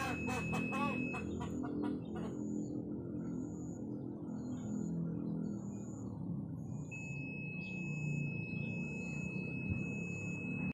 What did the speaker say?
Ha ha ha ha!